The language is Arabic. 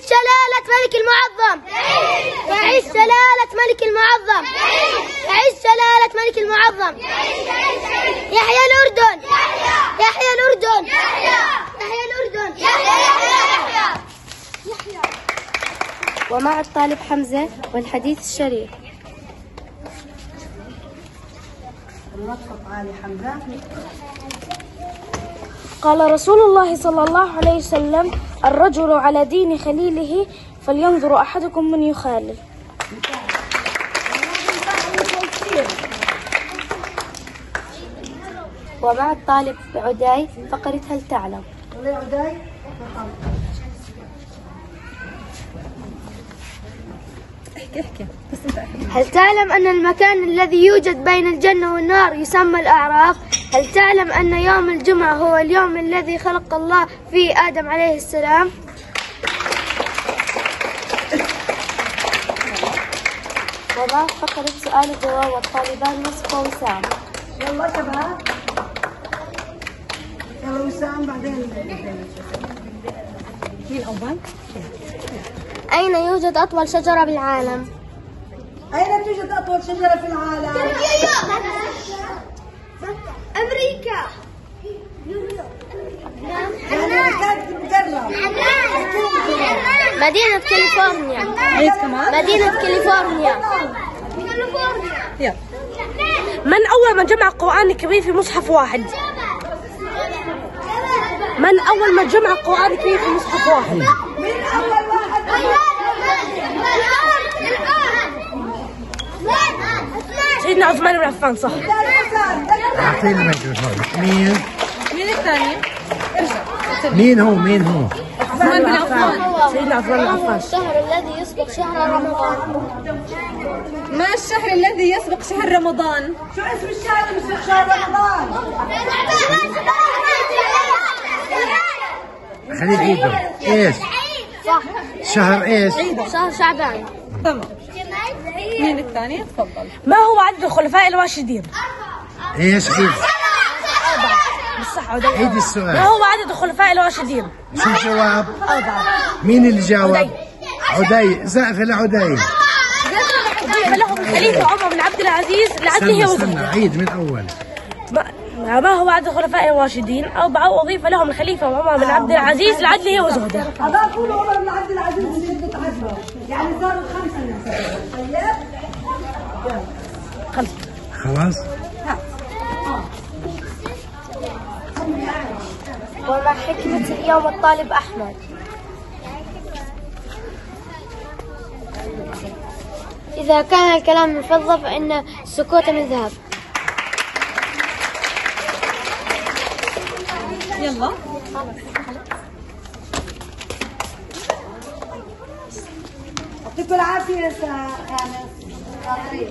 تعيش جلالة ملك المعظم. تعيش جلالة ملك المعظم. تعيش جلالة ملك المعظم. يحيى الأردن. يحيى الأردن. يحيى الأردن. ومع الطالب حمزة والحديث الشريف. قال رسول الله صلى الله عليه وسلم الرجل على دين خليله فلينظر أحدكم من يخالل ومع الطالب عداي فقرة هل تعلم هل تعلم أن المكان الذي يوجد بين الجنة والنار يسمى الأعراف؟ هل تعلم أن يوم الجمعة هو اليوم الذي خلق الله فيه آدم عليه السلام؟ ومع فقرة سؤال الجواب والطالبان نصف وسام يلا شباب يلا وسام بعدين مين أول؟ أين يوجد أطول شجرة بالعالم؟ أين توجد أطول شجرة في العالم؟ مقرب مدينة كاليفورنيا. مدينة كاليفورنيا. من أول من جمع القرآن الكريم في مصحف واحد؟ من أول من جمع القرآن الكريم في مصحف واحد؟ مين أول واحد. سيدنا عثمان بن عفان صح. أعطيني الميكروفون مين؟ مين الثاني؟ مين هو مين هو؟ عثمان بن عفان سيدنا عثمان بن عفان الشهر الذي يسبق شهر رمضان ما الشهر الذي يسبق شهر رمضان؟ شو اسم الشهر اللي بيصير شهر رمضان؟ خليه عيدهم إيش؟ شهر إيش؟ شهر شعبان تمام مين الثاني؟ تفضل ما هو عدد الخلفاء الراشدين؟ إيش عيد؟ بالصحة عدي عيد ما السؤال هو عدد الخلفاء الراشدين؟ شو الجواب؟ مين اللي جاوب؟ عدي. زقف لعدي فله الخليفة عمر بن عبد العزيز. لعدله استنى استنى. وزوجه عيد من أول. ما ما هو عدد الخلفاء الراشدين؟ أربعة أضيف لهم الخليفة عمر بن عبد العزيز. لعدله وزهده هذا كله عمر بن عبد العزيز بدك تعزله يعني صاروا خمسة ناس طيب. خلاص؟ وما حكمة اليوم الطالب أحمد. إذا كان الكلام من فضة فإن السكوت من ذهب. يلا. يعطيكم العافية يا سا- يعني